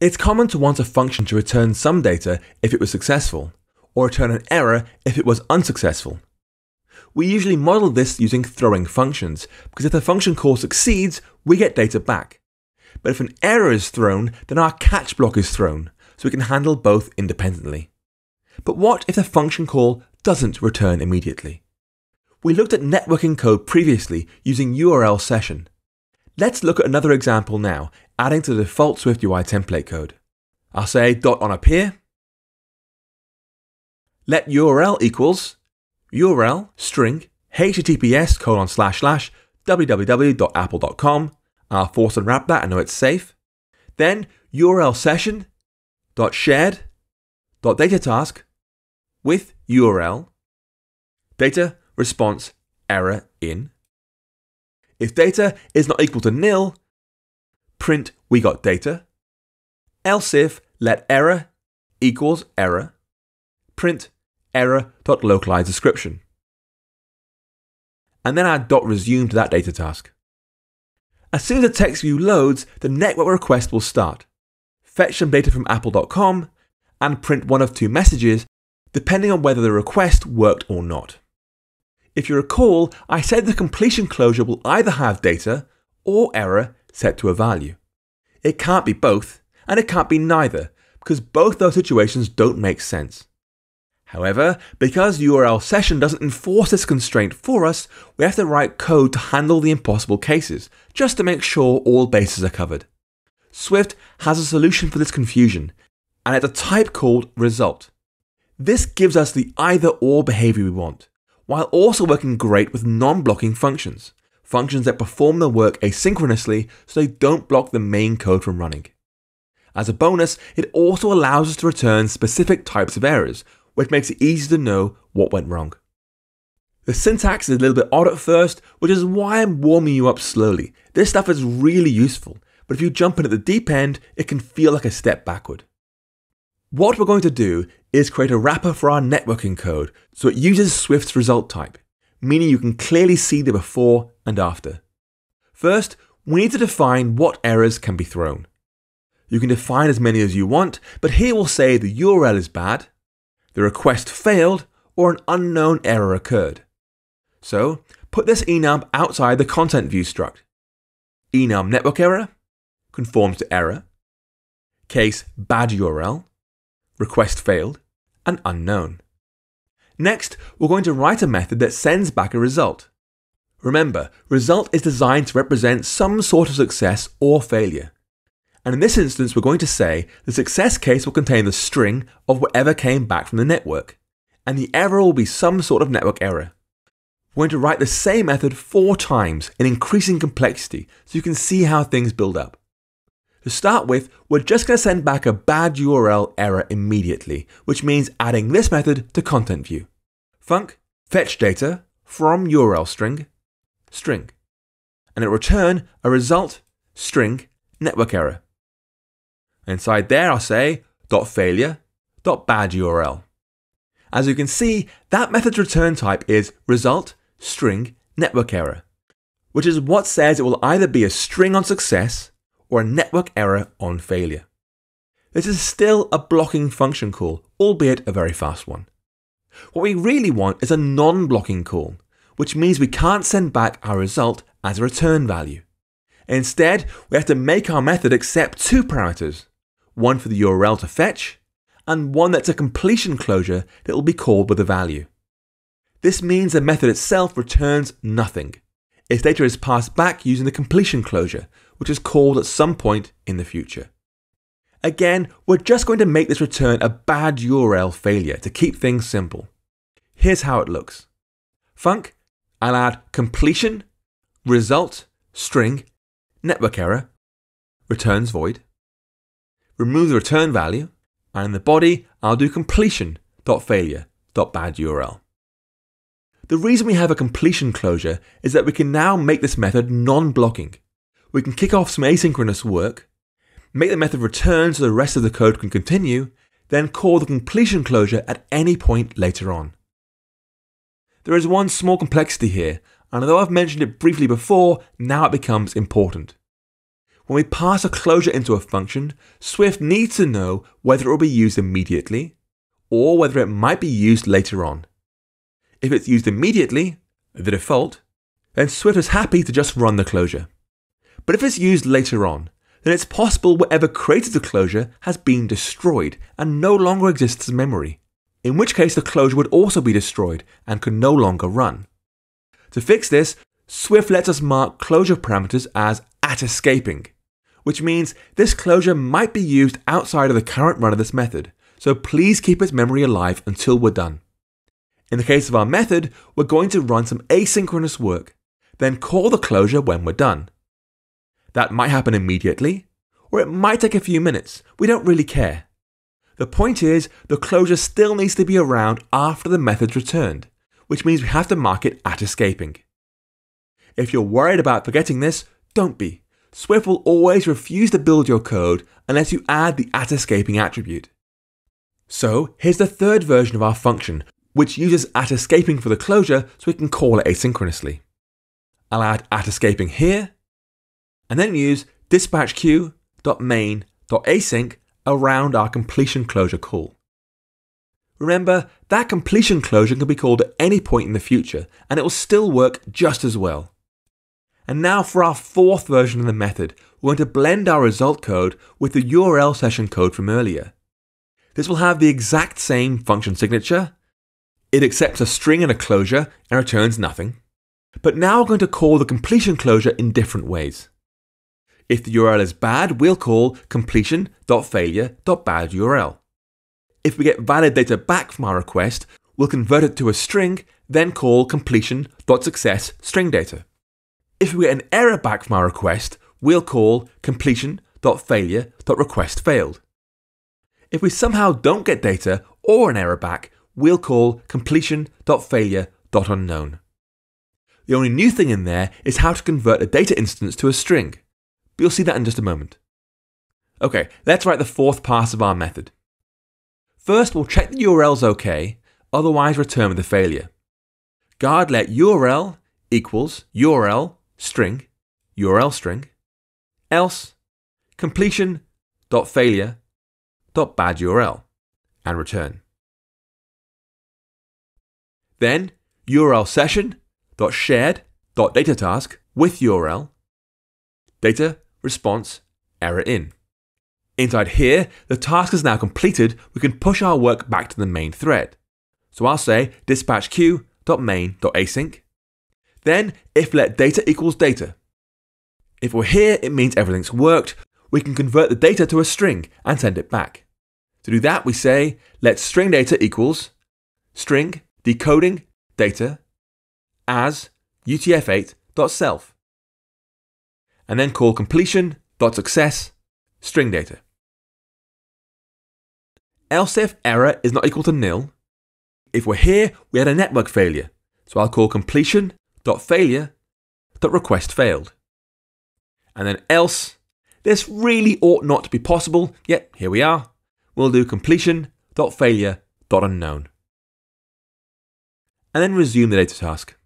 It's common to want a function to return some data if it was successful, or return an error if it was unsuccessful. We usually model this using throwing functions, because if the function call succeeds, we get data back. But if an error is thrown, then our catch block is thrown, so we can handle both independently. But what if the function call doesn't return immediately? We looked at networking code previously using URL session. Let's look at another example now, adding to the default SwiftUI template code. I'll say dot on appear. Let URL equals URL string https colon slash slash www.apple.com. I'll force unwrap that, I know it's safe. Then URL session dot shared dot data task with URL data response error in. If data is not equal to nil, print we got data. Else if let error equals error, print error.localized description. And then add dot resume to that data task. As soon as the text view loads, the network request will start. Fetch some data from apple.com and print one of two messages, depending on whether the request worked or not. If you recall, I said the completion closure will either have data or error set to a value. It can't be both, and it can't be neither, because both those situations don't make sense. However, because URL session doesn't enforce this constraint for us, we have to write code to handle the impossible cases, just to make sure all bases are covered. Swift has a solution for this confusion, and it's a type called result. This gives us the either or behavior we want, while also working great with non blocking functions, functions that perform their work asynchronously so they don't block the main code from running. As a bonus, it also allows us to return specific types of errors, which makes it easy to know what went wrong. The syntax is a little bit odd at first, which is why I'm warming you up slowly. This stuff is really useful, but if you jump in at the deep end, it can feel like a step backward. What we're going to do is create a wrapper for our networking code so it uses Swift's result type, meaning you can clearly see the before and after. First, we need to define what errors can be thrown. You can define as many as you want, but here we'll say the URL is bad, the request failed, or an unknown error occurred. So, put this enum outside the content view struct. enum network error conforms to error, case bad URL, request failed, and unknown. Next, we're going to write a method that sends back a result. Remember, result is designed to represent some sort of success or failure. And in this instance, we're going to say the success case will contain the string of whatever came back from the network, and the error will be some sort of network error. We're going to write the same method four times in increasing complexity so you can see how things build up. To start with, we're just going to send back a bad URL error immediately, which means adding this method to content view. Func fetch data from URL string, string, and it return a result string network error. Inside there, I'll say dot failure dot bad URL. As you can see, that method's return type is result string network error, which is what says it will either be a string on success or a network error on failure. This is still a blocking function call, albeit a very fast one. What we really want is a non blocking call, which means we can't send back our result as a return value. Instead, we have to make our method accept two parameters one for the URL to fetch, and one that's a completion closure that will be called with a value. This means the method itself returns nothing. Its data is passed back using the completion closure, which is called at some point in the future. Again, we're just going to make this return a bad URL failure to keep things simple. Here's how it looks. Func, I'll add completion, result, string, network error, returns void remove the return value, and in the body, I'll do completion.failure.bad URL. The reason we have a completion closure is that we can now make this method non-blocking. We can kick off some asynchronous work, make the method return so the rest of the code can continue, then call the completion closure at any point later on. There is one small complexity here, and although I've mentioned it briefly before, now it becomes important when we pass a closure into a function, Swift needs to know whether it will be used immediately or whether it might be used later on. If it's used immediately, the default, then Swift is happy to just run the closure. But if it's used later on, then it's possible whatever created the closure has been destroyed and no longer exists as memory, in which case the closure would also be destroyed and could no longer run. To fix this, Swift lets us mark closure parameters as at escaping, which means this closure might be used outside of the current run of this method, so please keep its memory alive until we're done. In the case of our method, we're going to run some asynchronous work, then call the closure when we're done. That might happen immediately, or it might take a few minutes. We don't really care. The point is, the closure still needs to be around after the method's returned, which means we have to mark it at escaping. If you're worried about forgetting this, don't be. Swift will always refuse to build your code unless you add the at escaping attribute. So here's the third version of our function, which uses at escaping for the closure so we can call it asynchronously. I'll add at escaping here, and then use dispatch queue.main.async around our completion closure call. Remember, that completion closure can be called at any point in the future, and it will still work just as well. And now for our fourth version of the method, we're going to blend our result code with the URL session code from earlier. This will have the exact same function signature. It accepts a string and a closure and returns nothing. But now we're going to call the completion closure in different ways. If the URL is bad, we'll call completion.failure.badURL. If we get valid data back from our request, we'll convert it to a string, then call completion.success if we get an error back from our request, we'll call completion.failure.requestFailed. If we somehow don't get data or an error back, we'll call completion.failure.unknown. The only new thing in there is how to convert a data instance to a string, but you'll see that in just a moment. Okay, let's write the fourth pass of our method. First, we'll check the URL's okay, otherwise return with a failure. Guard let URL equals URL string, URL string, else completion dot failure dot bad URL and return. Then URL session dot shared dot data task with URL data response error in. Inside here, the task is now completed. We can push our work back to the main thread. So I'll say dispatch queue.main.async then if let data equals data. If we're here, it means everything's worked. We can convert the data to a string and send it back. To do that, we say let string data equals string decoding data as utf8.self. And then call completion.success string data. Else if error is not equal to nil, if we're here, we had a network failure. So I'll call completion dot failure dot request failed. And then else, this really ought not to be possible, yet here we are. We'll do completion dot failure dot unknown. And then resume the data task.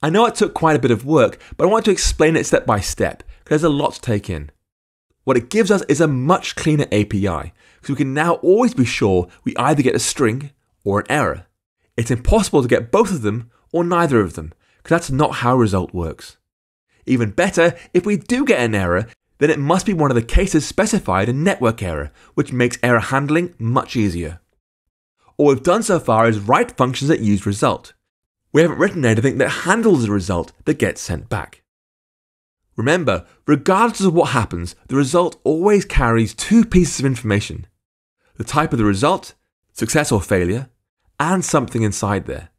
I know it took quite a bit of work, but I want to explain it step by step because there's a lot to take in. What it gives us is a much cleaner API, because we can now always be sure we either get a string or an error. It's impossible to get both of them or neither of them, because that's not how result works. Even better, if we do get an error, then it must be one of the cases specified in network error, which makes error handling much easier. All we've done so far is write functions that use result. We haven't written anything that handles the result that gets sent back. Remember, regardless of what happens, the result always carries two pieces of information the type of the result, success or failure, and something inside there.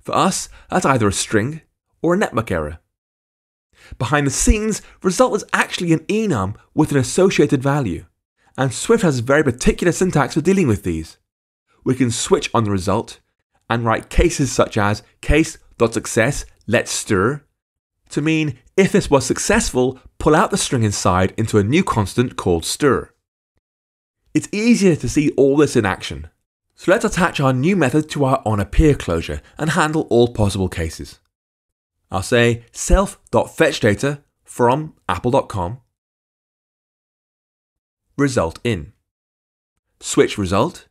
For us, that's either a string or a network error. Behind the scenes, result is actually an enum with an associated value, and Swift has a very particular syntax for dealing with these. We can switch on the result and write cases such as case.success let's stir to mean if this was successful, pull out the string inside into a new constant called stir. It's easier to see all this in action, so let's attach our new method to our onAppear closure and handle all possible cases. I'll say self.fetchData from apple.com result in. Switch result.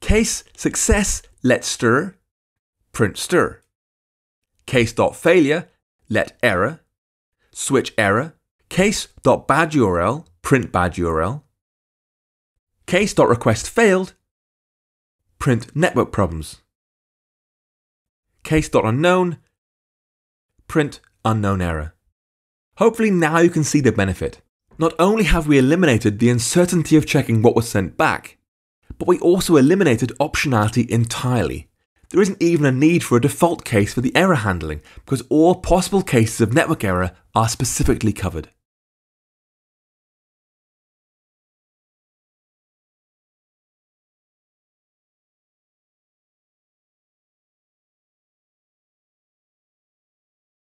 Case success let stir, print stir. Case dot failure let error, switch error. Case dot bad URL print bad URL. Case dot request failed print network problems. Case dot unknown print unknown error. Hopefully now you can see the benefit. Not only have we eliminated the uncertainty of checking what was sent back, but we also eliminated optionality entirely. There isn't even a need for a default case for the error handling because all possible cases of network error are specifically covered.